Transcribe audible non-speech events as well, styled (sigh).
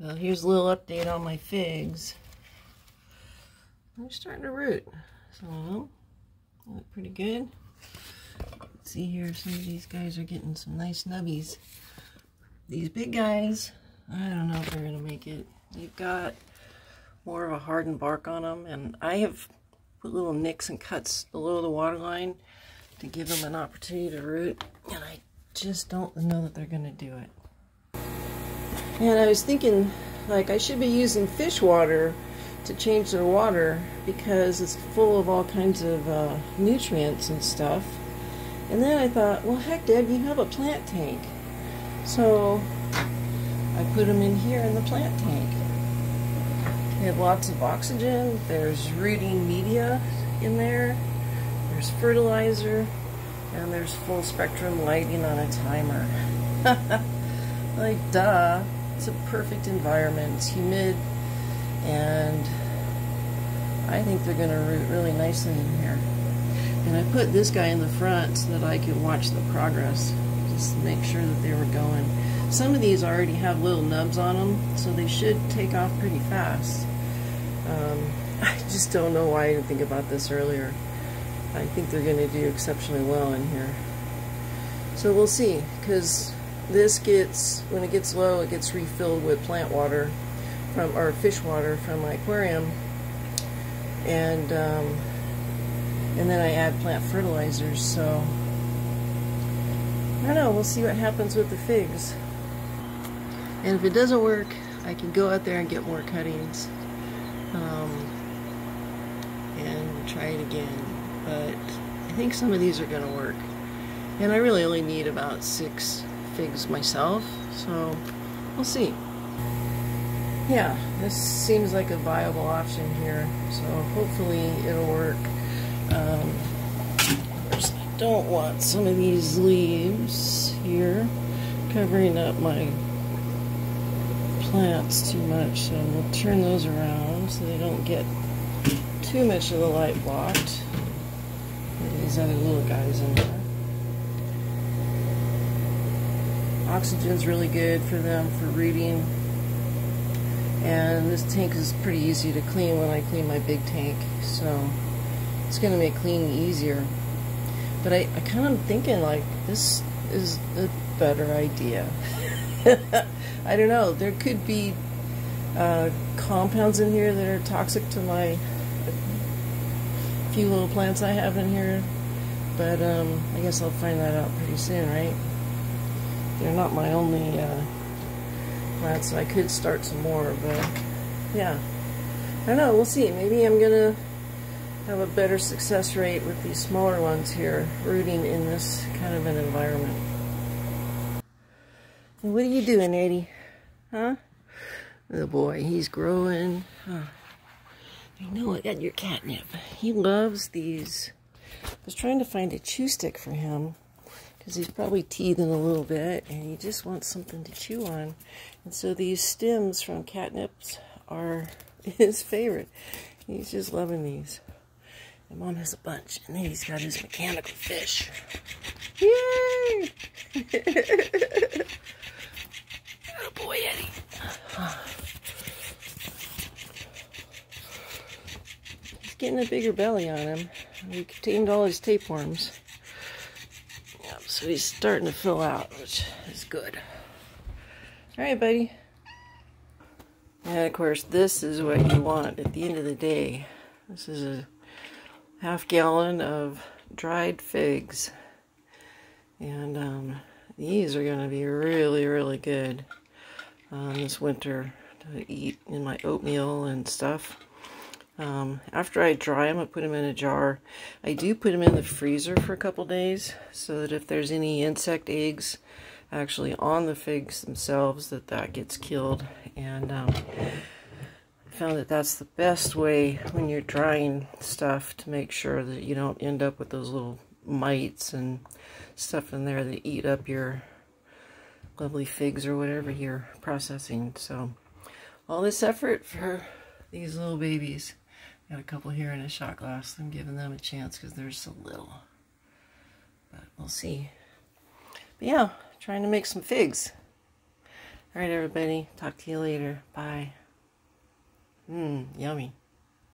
Well, here's a little update on my figs. They're starting to root. So, look pretty good. See here, some of these guys are getting some nice nubbies. These big guys, I don't know if they're going to make it. They've got more of a hardened bark on them, and I have put little nicks and cuts below the water line to give them an opportunity to root, and I just don't know that they're going to do it. And I was thinking, like, I should be using fish water to change their water because it's full of all kinds of uh, nutrients and stuff. And then I thought, well, heck, Deb, you have a plant tank. So I put them in here in the plant tank. They have lots of oxygen. There's rooting media in there. There's fertilizer. And there's full spectrum lighting on a timer. (laughs) like, duh. It's a perfect environment. It's humid, and I think they're going to root really nicely in here. And I put this guy in the front so that I could watch the progress, just make sure that they were going. Some of these already have little nubs on them, so they should take off pretty fast. Um, (laughs) I just don't know why I didn't think about this earlier. I think they're going to do exceptionally well in here. So we'll see, because this gets, when it gets low, it gets refilled with plant water from, or fish water from my aquarium. And, um, and then I add plant fertilizers, so I don't know, we'll see what happens with the figs. And if it doesn't work, I can go out there and get more cuttings um, and try it again. But I think some of these are going to work. And I really only need about six figs myself, so we'll see. Yeah, this seems like a viable option here, so hopefully it'll work. Um, of course, I don't want some of these leaves here covering up my plants too much, so we'll turn those around so they don't get too much of the light blocked. These other little guys in there. Oxygen's really good for them for rooting. And this tank is pretty easy to clean when I clean my big tank. So it's going to make cleaning easier. But I, I kind of thinking like this is a better idea. (laughs) I don't know. There could be uh, compounds in here that are toxic to my few little plants I have in here. But um, I guess I'll find that out pretty soon, right? They're not my only uh, plants. I could start some more, but yeah. I don't know. We'll see. Maybe I'm going to have a better success rate with these smaller ones here, rooting in this kind of an environment. What are you doing, Eddie? Huh? Oh boy, he's growing. Huh. I know I got your catnip. He loves these. I was trying to find a chew stick for him because he's probably teething a little bit and he just wants something to chew on. And so these stems from catnips are (laughs) his favorite. He's just loving these. And mom has a bunch. And then he's got his mechanical fish. Yay! (laughs) oh boy, Eddie. He's getting a bigger belly on him. We tamed all his tapeworms. So he's starting to fill out, which is good. Alright, buddy. And of course, this is what you want at the end of the day. This is a half gallon of dried figs. And um, these are going to be really, really good um, this winter to eat in my oatmeal and stuff. Um, after I dry them, I put them in a jar. I do put them in the freezer for a couple days so that if there's any insect eggs actually on the figs themselves, that that gets killed. And um, I found that that's the best way when you're drying stuff to make sure that you don't end up with those little mites and stuff in there that eat up your lovely figs or whatever you're processing. So all this effort for these little babies. Got a couple here in a shot glass. I'm giving them a chance because they're so little. But we'll see. But yeah, trying to make some figs. All right, everybody. Talk to you later. Bye. Mmm, yummy.